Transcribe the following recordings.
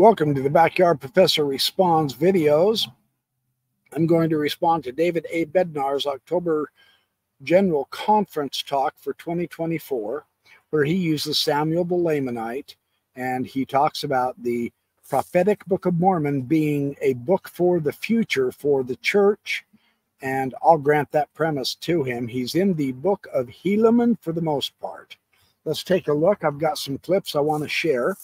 Welcome to the Backyard Professor Responds videos. I'm going to respond to David A. Bednar's October General Conference talk for 2024, where he uses Samuel the Lamanite and he talks about the prophetic Book of Mormon being a book for the future for the church. And I'll grant that premise to him. He's in the book of Helaman for the most part. Let's take a look. I've got some clips I want to share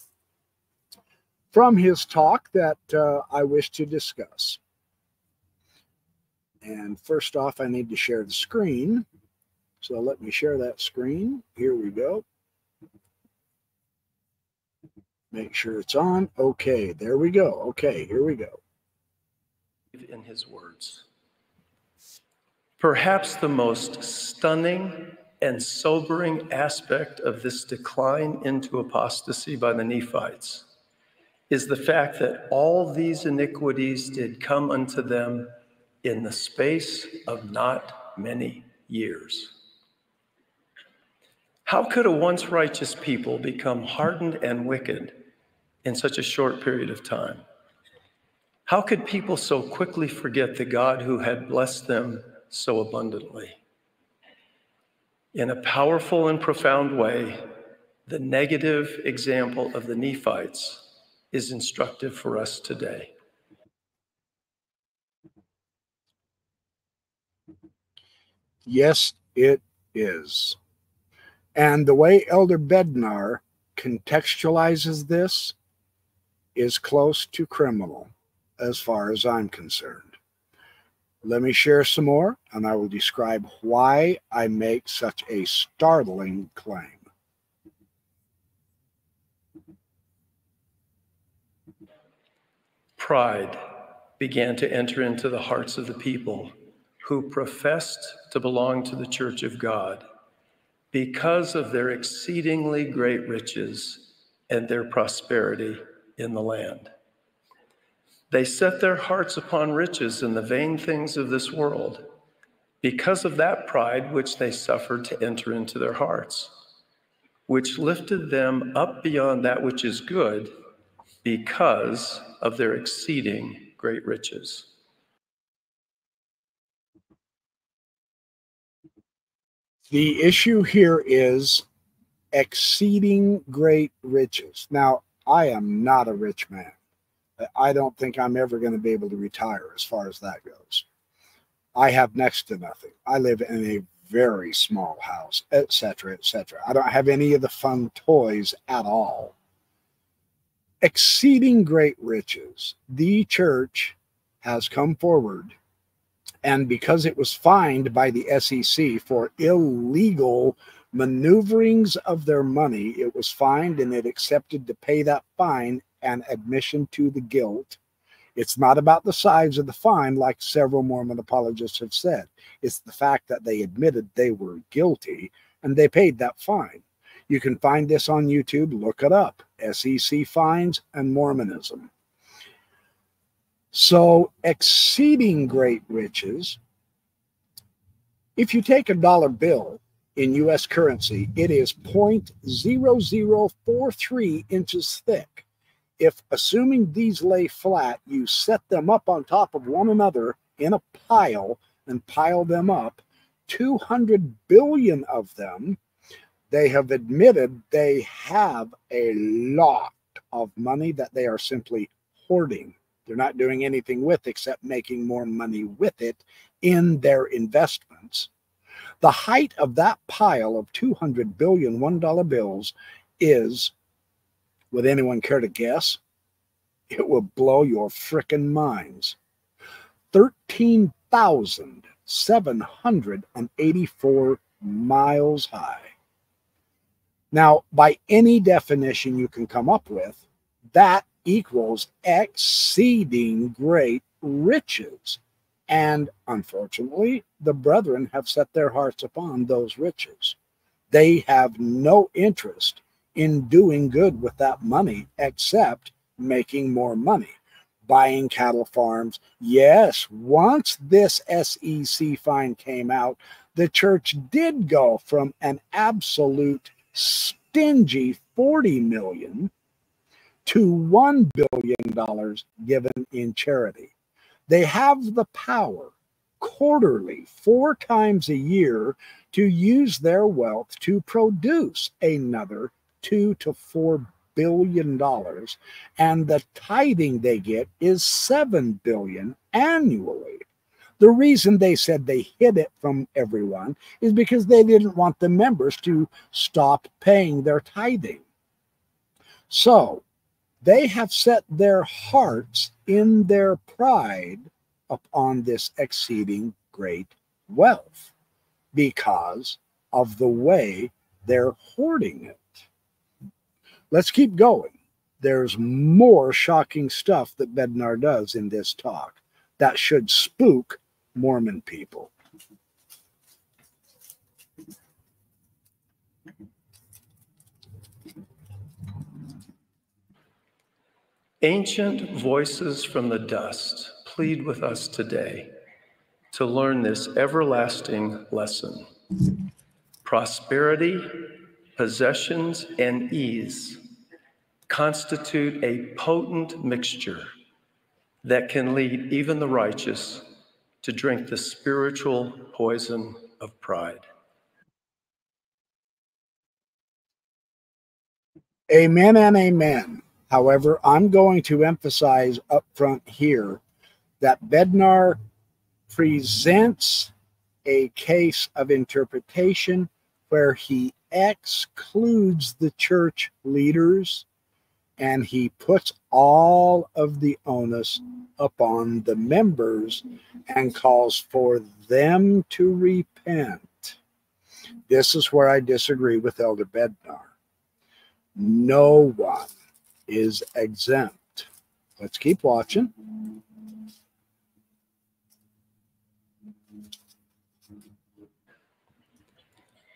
from his talk that uh, I wish to discuss. And first off, I need to share the screen. So let me share that screen. Here we go. Make sure it's on. Okay, there we go. Okay, here we go. In his words. Perhaps the most stunning and sobering aspect of this decline into apostasy by the Nephites is the fact that all these iniquities did come unto them in the space of not many years. How could a once righteous people become hardened and wicked in such a short period of time? How could people so quickly forget the God who had blessed them so abundantly? In a powerful and profound way, the negative example of the Nephites is instructive for us today. Yes, it is. And the way Elder Bednar contextualizes this is close to criminal as far as I'm concerned. Let me share some more, and I will describe why I make such a startling claim. Pride began to enter into the hearts of the people who professed to belong to the church of God because of their exceedingly great riches and their prosperity in the land. They set their hearts upon riches and the vain things of this world because of that pride which they suffered to enter into their hearts, which lifted them up beyond that which is good because of their exceeding great riches. The issue here is exceeding great riches. Now, I am not a rich man. I don't think I'm ever going to be able to retire as far as that goes. I have next to nothing. I live in a very small house, etc., etc. I don't have any of the fun toys at all. Exceeding great riches. The church has come forward, and because it was fined by the SEC for illegal maneuverings of their money, it was fined and it accepted to pay that fine and admission to the guilt. It's not about the size of the fine, like several Mormon apologists have said. It's the fact that they admitted they were guilty and they paid that fine. You can find this on YouTube. Look it up SEC fines and Mormonism. So, exceeding great riches. If you take a dollar bill in US currency, it is 0.0043 inches thick if assuming these lay flat, you set them up on top of one another in a pile and pile them up, 200 billion of them, they have admitted they have a lot of money that they are simply hoarding. They're not doing anything with except making more money with it in their investments. The height of that pile of 200 billion $1 bills is would anyone care to guess? It will blow your frickin' minds. 13,784 miles high. Now, by any definition you can come up with, that equals exceeding great riches. And unfortunately, the brethren have set their hearts upon those riches. They have no interest in doing good with that money except making more money buying cattle farms. Yes, once this SEC fine came out, the church did go from an absolute stingy 40 million to $1 billion given in charity. They have the power quarterly, four times a year, to use their wealth to produce another two to four billion dollars, and the tithing they get is seven billion annually. The reason they said they hid it from everyone is because they didn't want the members to stop paying their tithing. So they have set their hearts in their pride upon this exceeding great wealth because of the way they're hoarding it. Let's keep going. There's more shocking stuff that Bednar does in this talk that should spook Mormon people. Ancient voices from the dust plead with us today to learn this everlasting lesson. Prosperity, possessions, and ease constitute a potent mixture that can lead even the righteous to drink the spiritual poison of pride. Amen and amen. However, I'm going to emphasize up front here that Bednar presents a case of interpretation where he excludes the church leaders and he puts all of the onus upon the members and calls for them to repent. This is where I disagree with Elder Bednar. No one is exempt. Let's keep watching.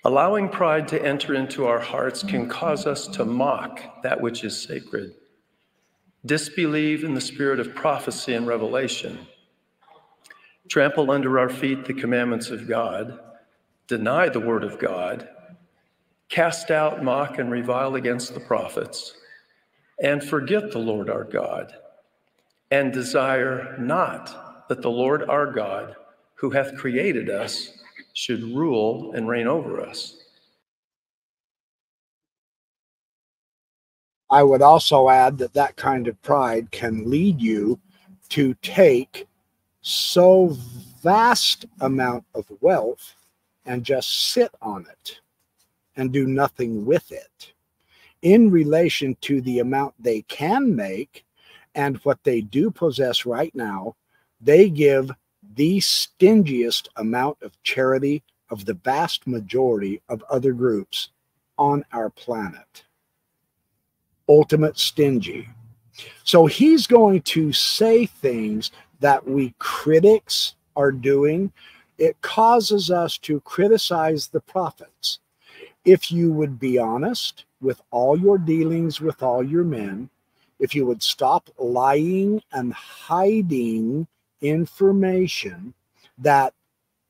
Allowing pride to enter into our hearts can cause us to mock that which is sacred, disbelieve in the spirit of prophecy and revelation, trample under our feet the commandments of God, deny the word of God, cast out, mock, and revile against the prophets, and forget the Lord our God, and desire not that the Lord our God, who hath created us, should rule and reign over us. I would also add that that kind of pride can lead you to take so vast amount of wealth and just sit on it and do nothing with it in relation to the amount they can make and what they do possess right now they give the stingiest amount of charity of the vast majority of other groups on our planet. Ultimate stingy. So he's going to say things that we critics are doing. It causes us to criticize the prophets. If you would be honest with all your dealings with all your men, if you would stop lying and hiding information that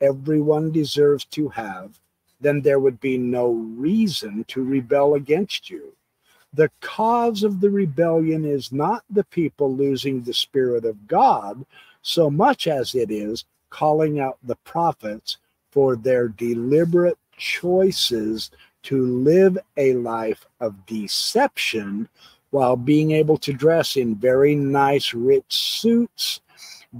everyone deserves to have, then there would be no reason to rebel against you. The cause of the rebellion is not the people losing the Spirit of God so much as it is calling out the prophets for their deliberate choices to live a life of deception while being able to dress in very nice, rich suits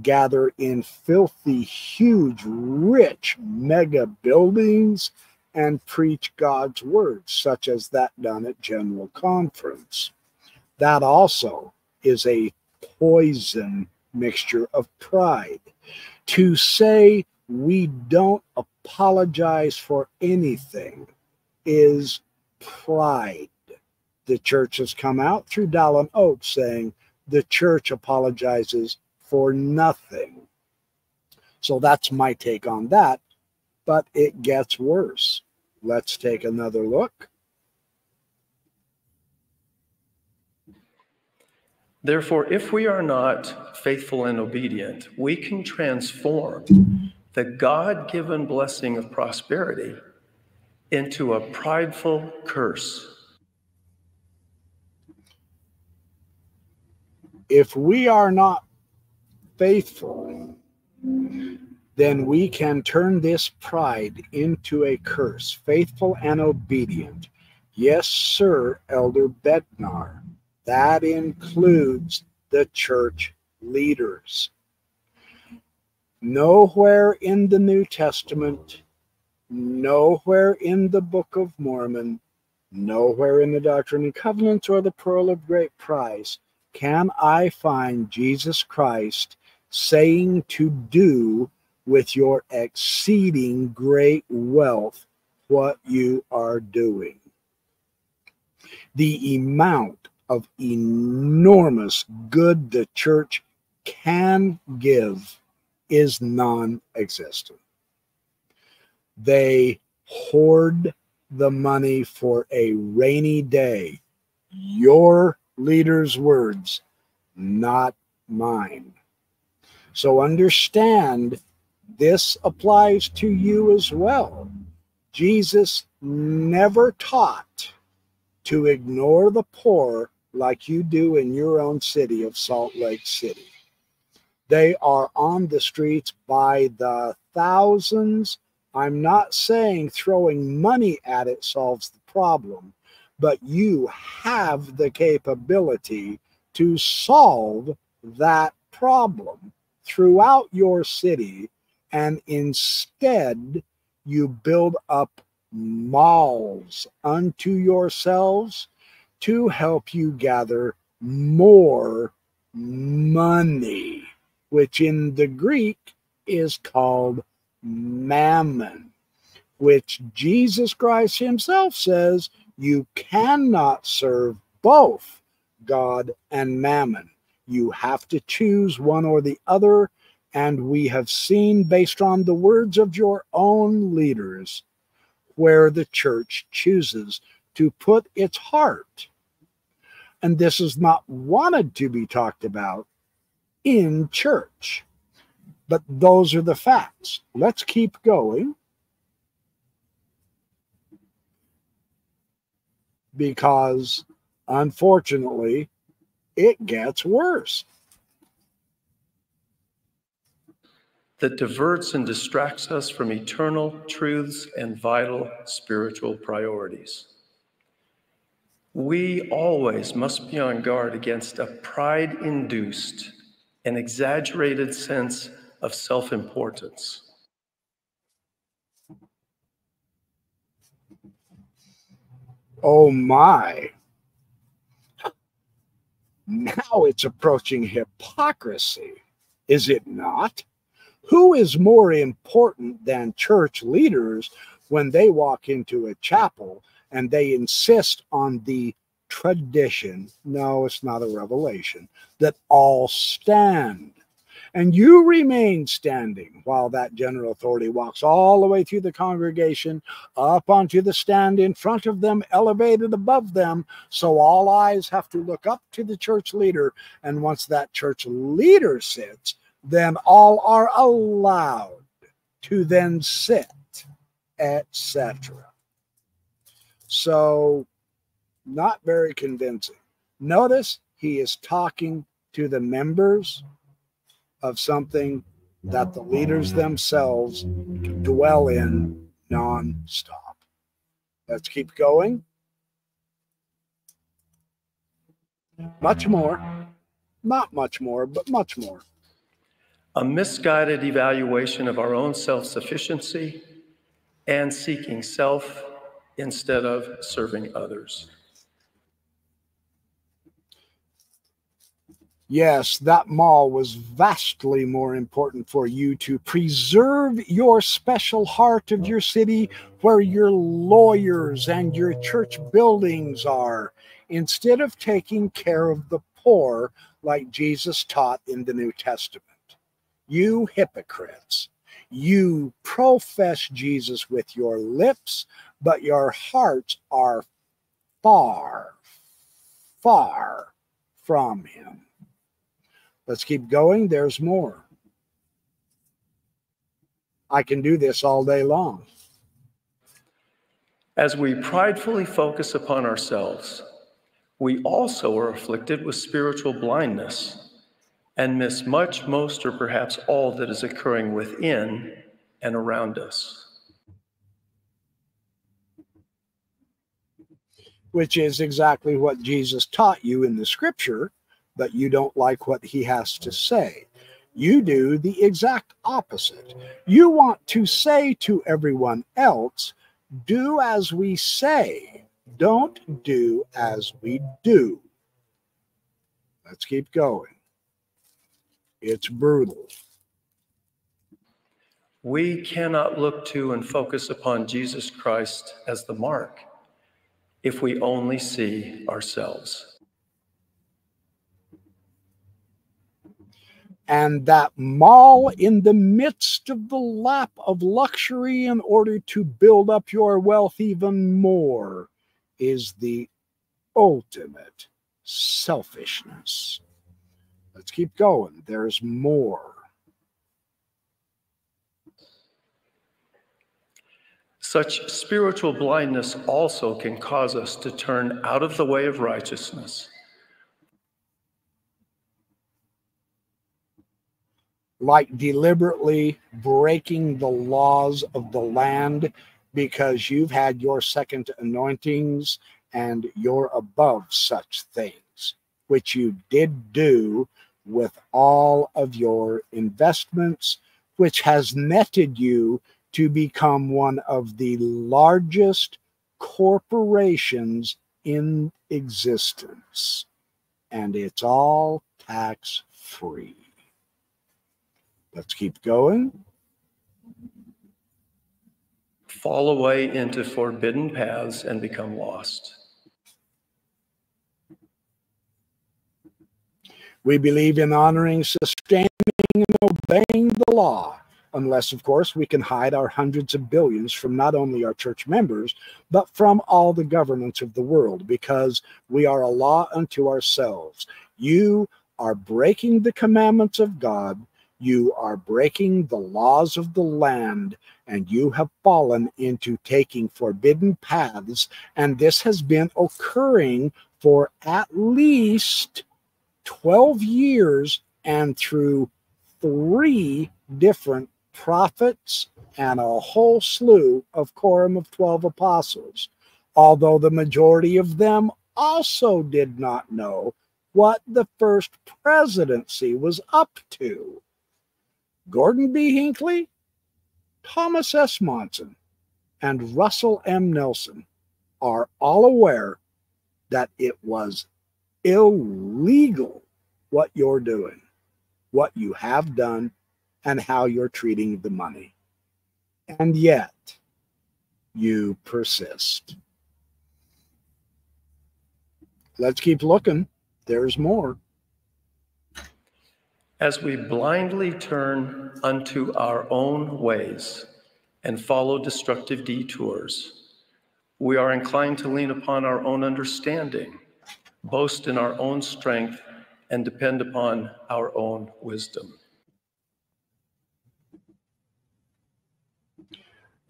gather in filthy, huge, rich mega buildings and preach God's word, such as that done at General Conference. That also is a poison mixture of pride. To say we don't apologize for anything is pride. The church has come out through Dallin Oaks saying the church apologizes for nothing. So that's my take on that. But it gets worse. Let's take another look. Therefore, if we are not faithful and obedient, we can transform the God given blessing of prosperity into a prideful curse. If we are not faithful, then we can turn this pride into a curse, faithful and obedient. Yes, sir, Elder Bednar. That includes the church leaders. Nowhere in the New Testament, nowhere in the Book of Mormon, nowhere in the Doctrine and Covenants or the Pearl of Great Price can I find Jesus Christ saying to do with your exceeding great wealth what you are doing. The amount of enormous good the church can give is non existent. They hoard the money for a rainy day. Your leader's words, not mine. So understand this applies to you as well. Jesus never taught to ignore the poor like you do in your own city of Salt Lake City. They are on the streets by the thousands. I'm not saying throwing money at it solves the problem, but you have the capability to solve that problem throughout your city, and instead you build up malls unto yourselves to help you gather more money which in the Greek is called mammon, which Jesus Christ himself says you cannot serve both God and mammon. You have to choose one or the other. And we have seen, based on the words of your own leaders, where the church chooses to put its heart. And this is not wanted to be talked about in church. But those are the facts. Let's keep going. Because unfortunately, it gets worse. That diverts and distracts us from eternal truths and vital spiritual priorities. We always must be on guard against a pride induced an exaggerated sense of self importance. Oh my. Now it's approaching hypocrisy, is it not? Who is more important than church leaders when they walk into a chapel and they insist on the tradition, no, it's not a revelation, that all stand. And you remain standing while that general authority walks all the way through the congregation up onto the stand in front of them, elevated above them. So all eyes have to look up to the church leader. And once that church leader sits, then all are allowed to then sit, etc. So not very convincing. Notice he is talking to the members of something that the leaders themselves dwell in non-stop. Let's keep going. Much more, not much more, but much more. A misguided evaluation of our own self sufficiency and seeking self instead of serving others. Yes, that mall was vastly more important for you to preserve your special heart of your city where your lawyers and your church buildings are, instead of taking care of the poor like Jesus taught in the New Testament. You hypocrites, you profess Jesus with your lips, but your hearts are far, far from him. Let's keep going. There's more. I can do this all day long. As we pridefully focus upon ourselves, we also are afflicted with spiritual blindness and miss much, most, or perhaps all that is occurring within and around us. Which is exactly what Jesus taught you in the scripture, but you don't like what he has to say. You do the exact opposite. You want to say to everyone else, do as we say, don't do as we do. Let's keep going. It's brutal. We cannot look to and focus upon Jesus Christ as the mark if we only see ourselves. And that mall in the midst of the lap of luxury in order to build up your wealth even more is the ultimate selfishness. Let's keep going. There's more. Such spiritual blindness also can cause us to turn out of the way of righteousness. Like deliberately breaking the laws of the land because you've had your second anointings and you're above such things, which you did do with all of your investments, which has netted you to become one of the largest corporations in existence. And it's all tax free. Let's keep going. Fall away into forbidden paths and become lost. We believe in honoring, sustaining, and obeying the law, unless, of course, we can hide our hundreds of billions from not only our church members, but from all the governments of the world, because we are a law unto ourselves. You are breaking the commandments of God, you are breaking the laws of the land, and you have fallen into taking forbidden paths, and this has been occurring for at least 12 years and through three different prophets and a whole slew of quorum of 12 apostles, although the majority of them also did not know what the first presidency was up to. Gordon B. Hinckley, Thomas S. Monson, and Russell M. Nelson are all aware that it was illegal what you're doing, what you have done, and how you're treating the money. And yet, you persist. Let's keep looking. There's more. As we blindly turn unto our own ways and follow destructive detours, we are inclined to lean upon our own understanding boast in our own strength, and depend upon our own wisdom.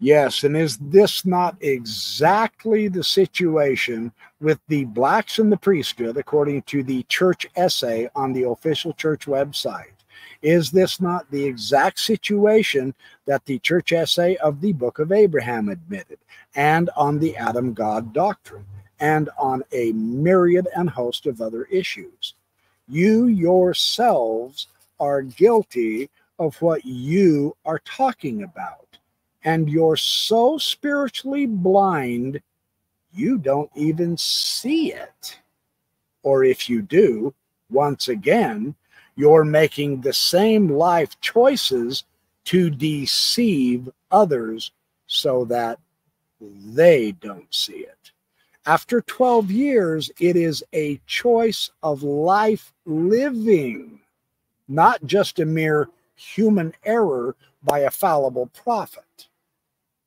Yes, and is this not exactly the situation with the blacks in the priesthood, according to the church essay on the official church website? Is this not the exact situation that the church essay of the book of Abraham admitted and on the Adam God doctrine? and on a myriad and host of other issues. You yourselves are guilty of what you are talking about, and you're so spiritually blind, you don't even see it. Or if you do, once again, you're making the same life choices to deceive others so that they don't see it. After 12 years, it is a choice of life living, not just a mere human error by a fallible prophet.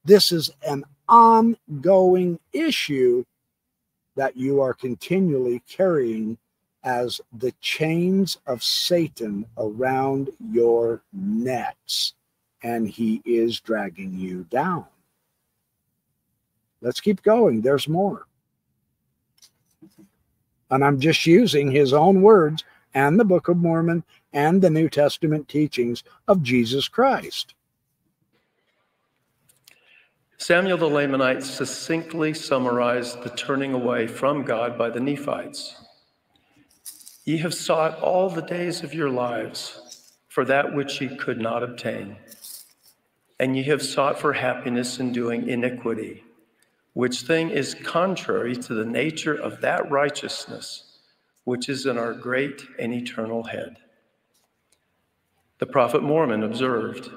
This is an ongoing issue that you are continually carrying as the chains of Satan around your necks, and he is dragging you down. Let's keep going. There's more. And I'm just using his own words and the Book of Mormon and the New Testament teachings of Jesus Christ. Samuel the Lamanite succinctly summarized the turning away from God by the Nephites. Ye have sought all the days of your lives for that which ye could not obtain, and ye have sought for happiness in doing iniquity, which thing is contrary to the nature of that righteousness which is in our great and eternal head. The prophet Mormon observed,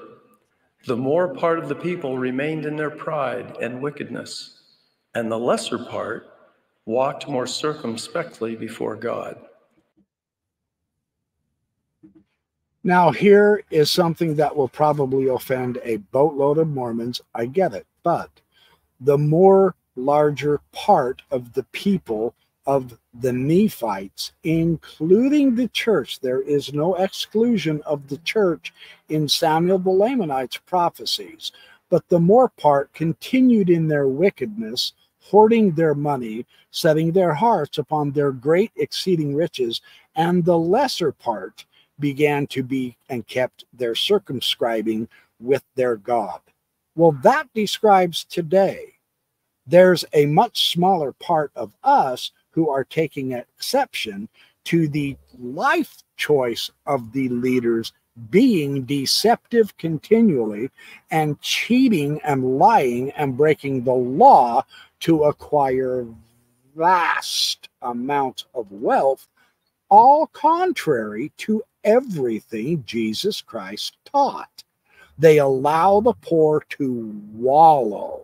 the more part of the people remained in their pride and wickedness, and the lesser part walked more circumspectly before God. Now, here is something that will probably offend a boatload of Mormons. I get it. But the more larger part of the people of the Nephites, including the church, there is no exclusion of the church in Samuel the Lamanite's prophecies, but the more part continued in their wickedness, hoarding their money, setting their hearts upon their great exceeding riches, and the lesser part began to be and kept their circumscribing with their God. Well, that describes today. There's a much smaller part of us who are taking exception to the life choice of the leaders being deceptive continually and cheating and lying and breaking the law to acquire vast amounts of wealth, all contrary to everything Jesus Christ taught. They allow the poor to wallow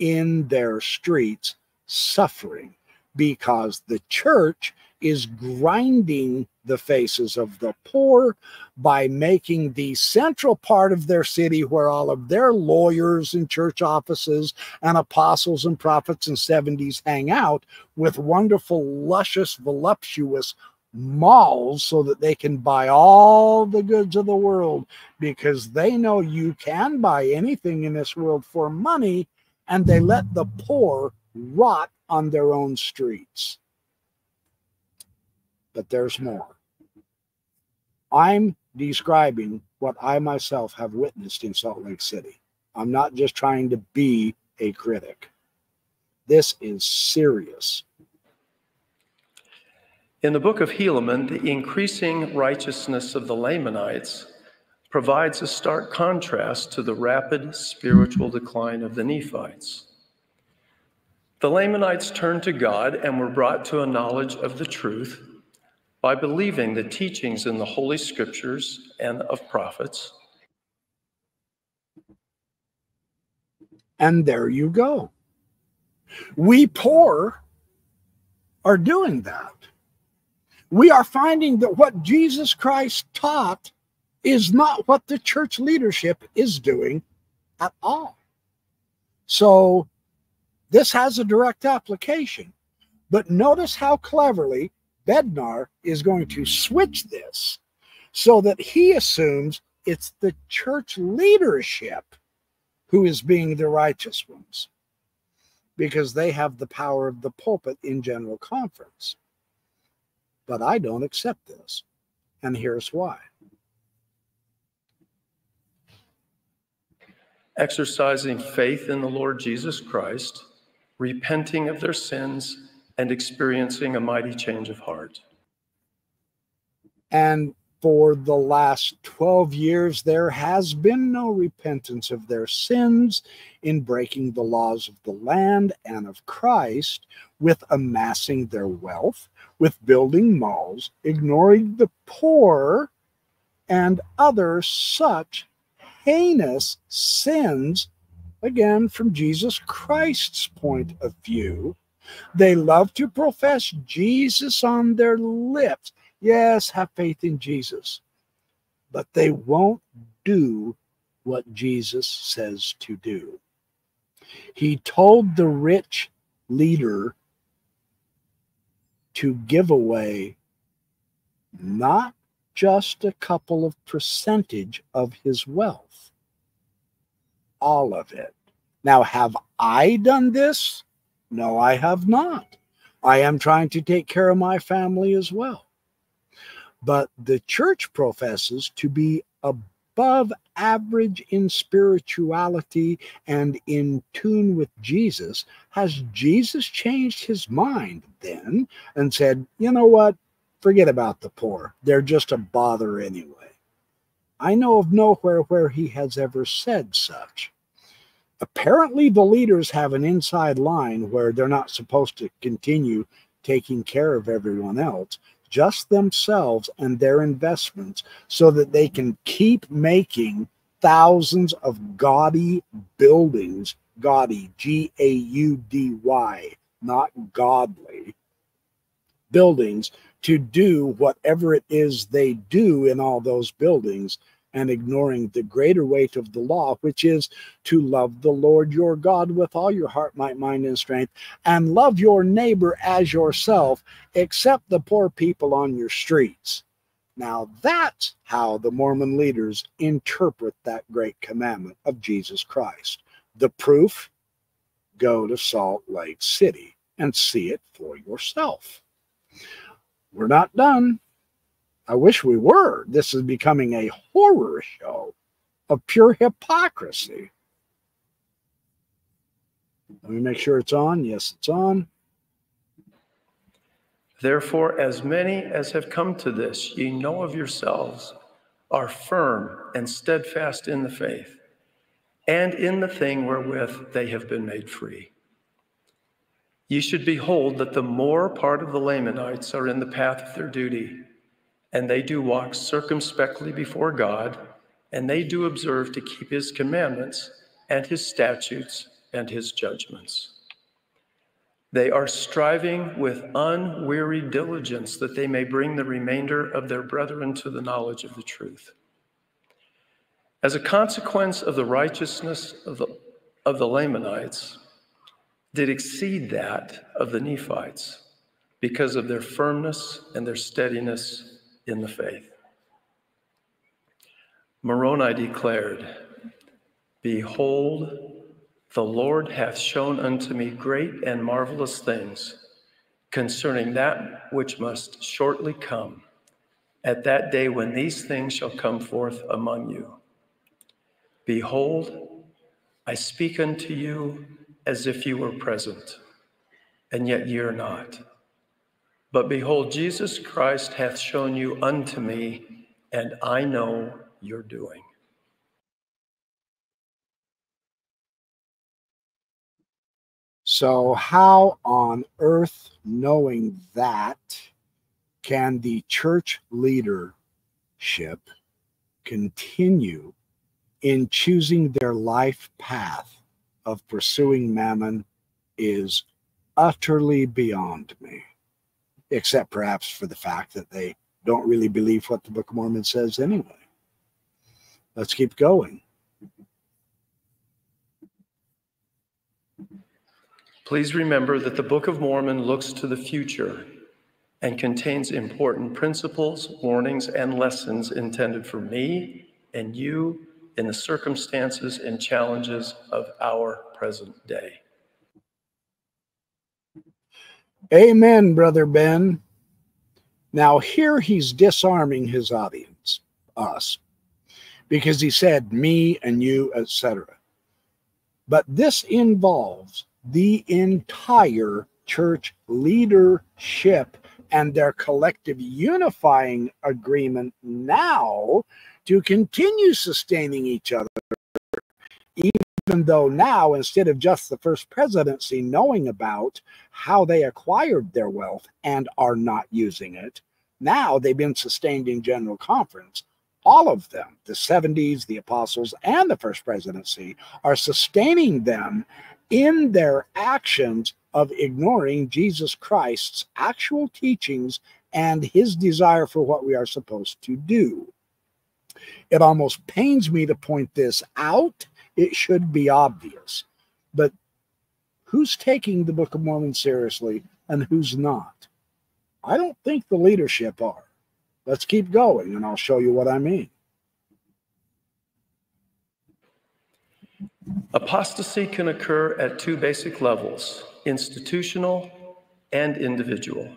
in their streets, suffering, because the church is grinding the faces of the poor by making the central part of their city where all of their lawyers and church offices and apostles and prophets and 70s hang out with wonderful, luscious, voluptuous malls so that they can buy all the goods of the world because they know you can buy anything in this world for money and they let the poor rot on their own streets. But there's more. I'm describing what I myself have witnessed in Salt Lake City. I'm not just trying to be a critic. This is serious. In the book of Helaman, the increasing righteousness of the Lamanites provides a stark contrast to the rapid spiritual decline of the Nephites. The Lamanites turned to God and were brought to a knowledge of the truth by believing the teachings in the Holy Scriptures and of prophets. And there you go. We poor are doing that. We are finding that what Jesus Christ taught is not what the church leadership is doing at all. So this has a direct application. But notice how cleverly Bednar is going to switch this so that he assumes it's the church leadership who is being the righteous ones because they have the power of the pulpit in general conference. But I don't accept this. And here's why. Exercising faith in the Lord Jesus Christ repenting of their sins, and experiencing a mighty change of heart. And for the last 12 years, there has been no repentance of their sins in breaking the laws of the land and of Christ, with amassing their wealth, with building malls, ignoring the poor, and other such heinous sins again, from Jesus Christ's point of view, they love to profess Jesus on their lips. Yes, have faith in Jesus, but they won't do what Jesus says to do. He told the rich leader to give away not just a couple of percentage of his wealth, all of it. Now, have I done this? No, I have not. I am trying to take care of my family as well. But the church professes to be above average in spirituality and in tune with Jesus. Has Jesus changed his mind then and said, you know what? Forget about the poor. They're just a bother anyway. I know of nowhere where he has ever said such. Apparently, the leaders have an inside line where they're not supposed to continue taking care of everyone else, just themselves and their investments, so that they can keep making thousands of gaudy buildings, gaudy, G A U D Y, not godly buildings to do whatever it is they do in all those buildings and ignoring the greater weight of the law, which is to love the Lord your God with all your heart, might, mind, and strength, and love your neighbor as yourself, except the poor people on your streets. Now, that's how the Mormon leaders interpret that great commandment of Jesus Christ. The proof go to Salt Lake City and see it for yourself. We're not done. I wish we were. This is becoming a horror show of pure hypocrisy. Let me make sure it's on. Yes, it's on. Therefore, as many as have come to this, ye know of yourselves, are firm and steadfast in the faith, and in the thing wherewith they have been made free. Ye should behold that the more part of the Lamanites are in the path of their duty and they do walk circumspectly before God, and they do observe to keep his commandments and his statutes and his judgments. They are striving with unwearied diligence that they may bring the remainder of their brethren to the knowledge of the truth. As a consequence of the righteousness of the, of the Lamanites, did exceed that of the Nephites because of their firmness and their steadiness in the faith. Moroni declared, Behold, the Lord hath shown unto me great and marvelous things concerning that which must shortly come, at that day when these things shall come forth among you. Behold, I speak unto you as if you were present, and yet ye are not. But behold, Jesus Christ hath shown you unto me, and I know your doing. So, how on earth, knowing that, can the church leadership continue in choosing their life path of pursuing mammon is utterly beyond me except perhaps for the fact that they don't really believe what the Book of Mormon says anyway. Let's keep going. Please remember that the Book of Mormon looks to the future and contains important principles, warnings, and lessons intended for me and you in the circumstances and challenges of our present day. Amen, Brother Ben. Now, here he's disarming his audience, us, because he said me and you, etc. But this involves the entire church leadership and their collective unifying agreement now to continue sustaining each other, even though now, instead of just the first presidency knowing about how they acquired their wealth and are not using it, now they've been sustained in General Conference. All of them, the 70s, the apostles, and the first presidency, are sustaining them in their actions of ignoring Jesus Christ's actual teachings and his desire for what we are supposed to do. It almost pains me to point this out it should be obvious. But who's taking the Book of Mormon seriously and who's not? I don't think the leadership are. Let's keep going and I'll show you what I mean. Apostasy can occur at two basic levels institutional and individual.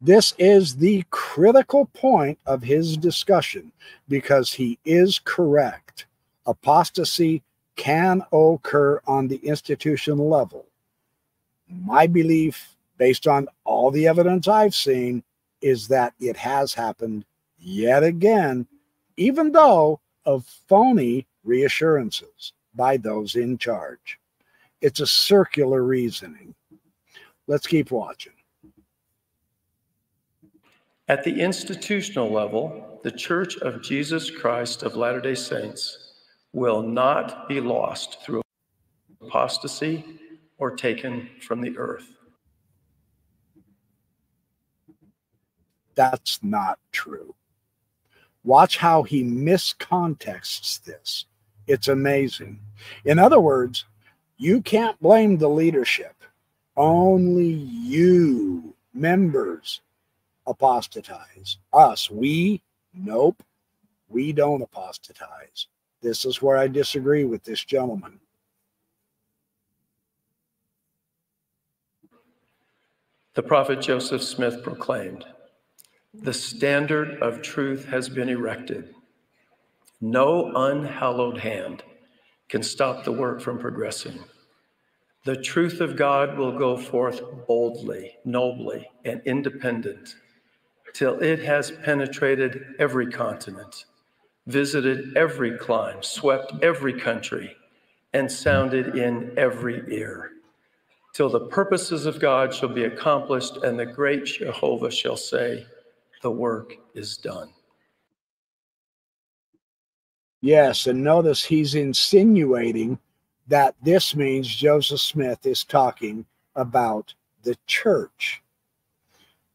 This is the critical point of his discussion because he is correct. Apostasy can occur on the institutional level. My belief, based on all the evidence I've seen, is that it has happened yet again, even though of phony reassurances by those in charge. It's a circular reasoning. Let's keep watching. At the institutional level, the Church of Jesus Christ of Latter day Saints will not be lost through apostasy or taken from the earth. That's not true. Watch how he miscontexts this. It's amazing. In other words, you can't blame the leadership. Only you, members, apostatize. Us, we, nope, we don't apostatize. This is where I disagree with this gentleman. The prophet Joseph Smith proclaimed, The standard of truth has been erected. No unhallowed hand can stop the work from progressing. The truth of God will go forth boldly, nobly, and independent till it has penetrated every continent, visited every clime, swept every country, and sounded in every ear, till the purposes of God shall be accomplished, and the great Jehovah shall say, The work is done. Yes, and notice he's insinuating that this means Joseph Smith is talking about the church.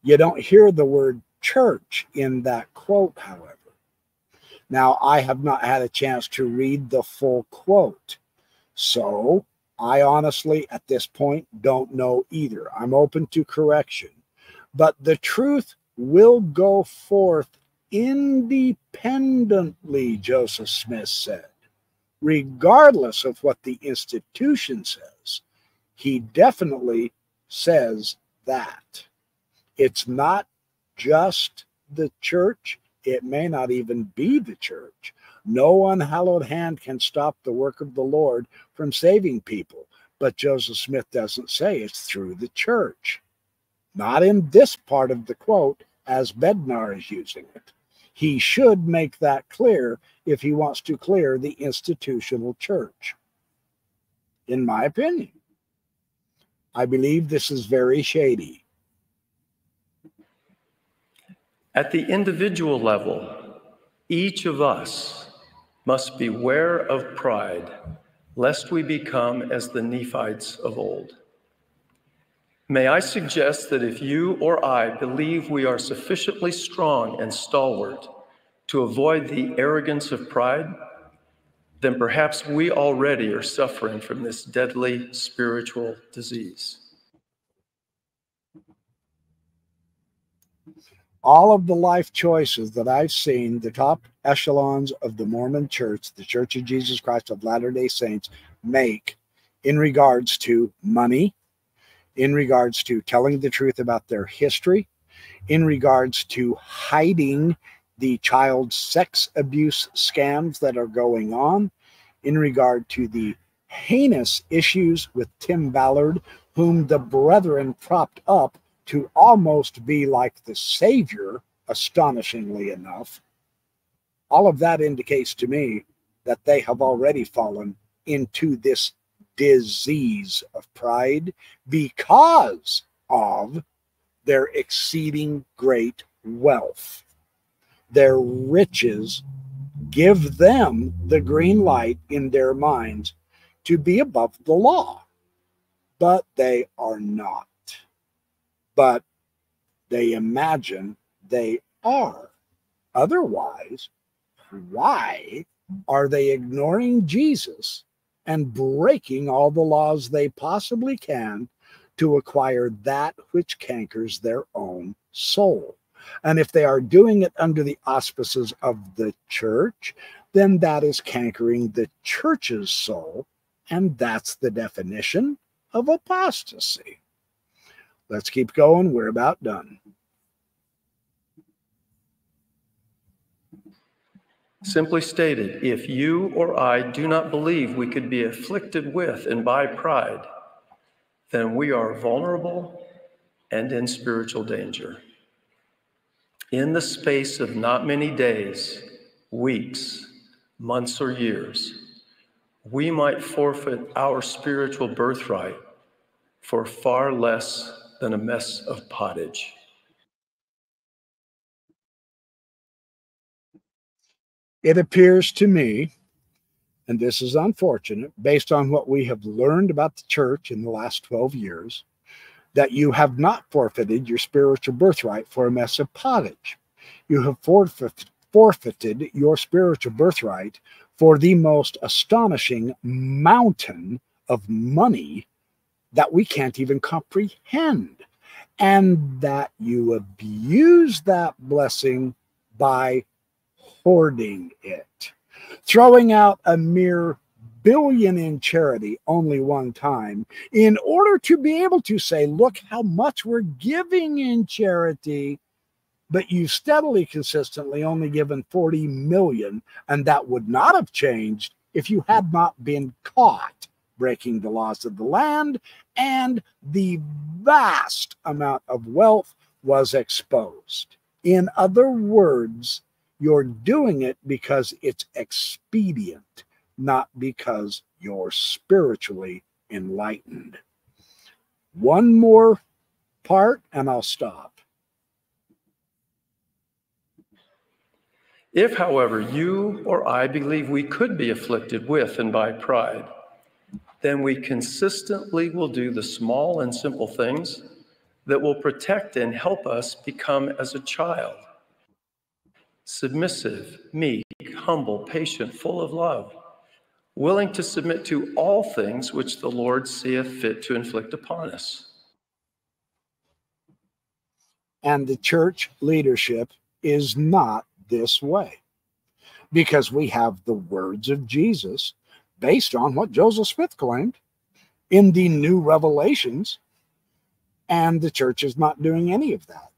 You don't hear the word church in that quote, however. Now, I have not had a chance to read the full quote. So, I honestly, at this point, don't know either. I'm open to correction. But the truth will go forth independently, Joseph Smith said, regardless of what the institution says. He definitely says that. It's not just the church, it may not even be the church. No unhallowed hand can stop the work of the Lord from saving people. But Joseph Smith doesn't say it's through the church. Not in this part of the quote, as Bednar is using it. He should make that clear if he wants to clear the institutional church, in my opinion. I believe this is very shady. At the individual level, each of us must beware of pride, lest we become as the Nephites of old. May I suggest that if you or I believe we are sufficiently strong and stalwart to avoid the arrogance of pride, then perhaps we already are suffering from this deadly spiritual disease. all of the life choices that I've seen the top echelons of the Mormon church, the Church of Jesus Christ of Latter day Saints, make in regards to money, in regards to telling the truth about their history, in regards to hiding the child sex abuse scams that are going on, in regard to the heinous issues with Tim Ballard, whom the brethren propped up to almost be like the Savior, astonishingly enough, all of that indicates to me that they have already fallen into this disease of pride because of their exceeding great wealth. Their riches give them the green light in their minds to be above the law, but they are not but they imagine they are. Otherwise, why are they ignoring Jesus and breaking all the laws they possibly can to acquire that which cankers their own soul? And if they are doing it under the auspices of the church, then that is cankering the church's soul And that's the definition of apostasy. Let's keep going. We're about done. Simply stated, if you or I do not believe we could be afflicted with and by pride, then we are vulnerable and in spiritual danger. In the space of not many days, weeks, months, or years, we might forfeit our spiritual birthright for far less than a mess of pottage. It appears to me, and this is unfortunate, based on what we have learned about the church in the last 12 years, that you have not forfeited your spiritual birthright for a mess of pottage. You have forfeited your spiritual birthright for the most astonishing mountain of money that we can't even comprehend, and that you abuse that blessing by hoarding it, throwing out a mere billion in charity only one time in order to be able to say, look how much we're giving in charity. But you've steadily, consistently only given 40 million, and that would not have changed if you had not been caught breaking the laws of the land and the vast amount of wealth was exposed. In other words, you're doing it because it's expedient, not because you're spiritually enlightened. One more part and I'll stop. If, however, you or I believe we could be afflicted with and by pride, then we consistently will do the small and simple things that will protect and help us become as a child submissive, meek, humble, patient, full of love, willing to submit to all things which the Lord seeth fit to inflict upon us. And the church leadership is not this way because we have the words of Jesus based on what Joseph Smith claimed in the new revelations, and the church is not doing any of that.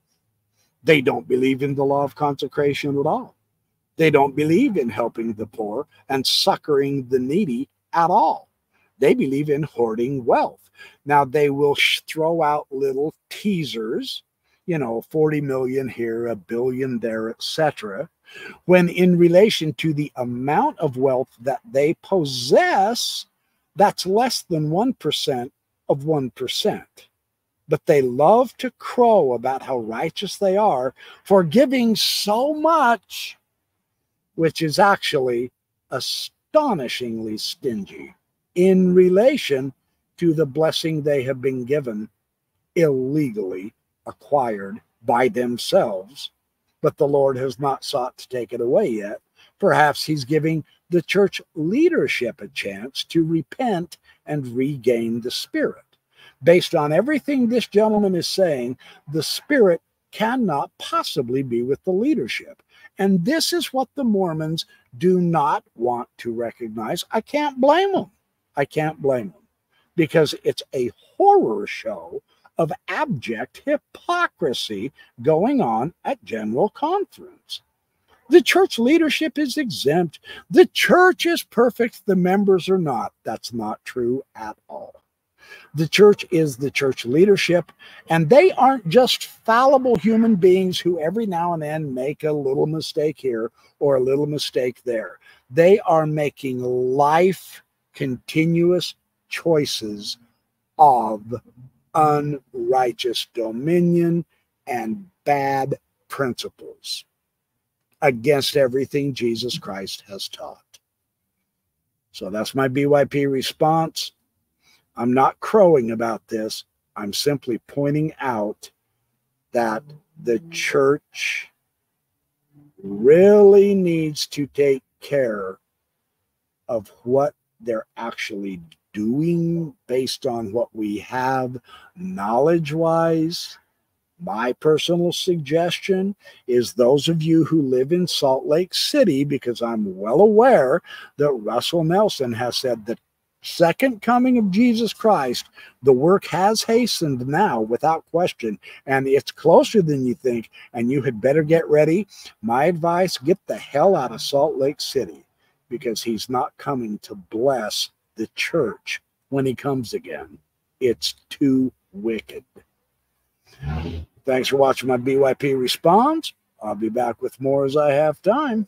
They don't believe in the law of consecration at all. They don't believe in helping the poor and succoring the needy at all. They believe in hoarding wealth. Now, they will throw out little teasers, you know, 40 million here, a billion there, etc. When in relation to the amount of wealth that they possess, that's less than 1% of 1% but they love to crow about how righteous they are for giving so much, which is actually astonishingly stingy in relation to the blessing they have been given illegally acquired by themselves. But the Lord has not sought to take it away yet. Perhaps He's giving the church leadership a chance to repent and regain the Spirit based on everything this gentleman is saying, the spirit cannot possibly be with the leadership. And this is what the Mormons do not want to recognize. I can't blame them. I can't blame them because it's a horror show of abject hypocrisy going on at General Conference. The church leadership is exempt. The church is perfect. The members are not. That's not true at all. The church is the church leadership, and they aren't just fallible human beings who every now and then make a little mistake here or a little mistake there. They are making life continuous choices of unrighteous dominion and bad principles against everything Jesus Christ has taught. So that's my BYP response. I'm not crowing about this. I'm simply pointing out that the church really needs to take care of what they're actually doing based on what we have knowledge wise. My personal suggestion is those of you who live in Salt Lake City, because I'm well aware that Russell Nelson has said that second coming of Jesus Christ, the work has hastened now without question, and it's closer than you think, and you had better get ready. My advice get the hell out of Salt Lake City because he's not coming to bless the church when he comes again. It's too wicked. Thanks for watching my BYP response. I'll be back with more as I have time.